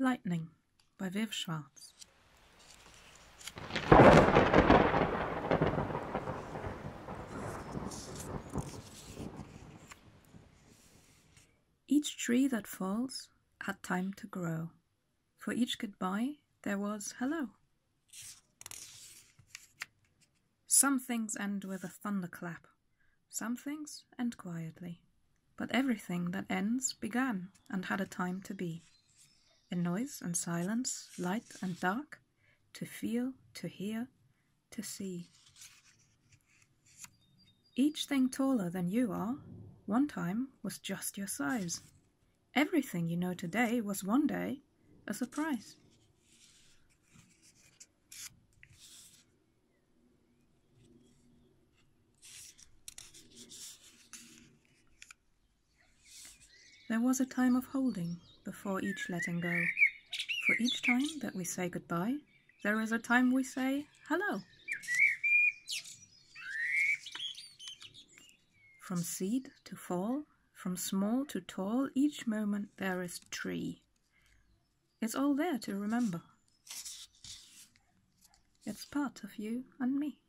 Lightning by Viv Schwarz. Each tree that falls had time to grow. For each goodbye there was hello. Some things end with a thunderclap, some things end quietly, but everything that ends began and had a time to be. In noise and silence, light and dark, to feel, to hear, to see. Each thing taller than you are, one time was just your size. Everything you know today was one day a surprise. There was a time of holding before each letting go. For each time that we say goodbye, there is a time we say hello. From seed to fall, from small to tall, each moment there is tree. It's all there to remember. It's part of you and me.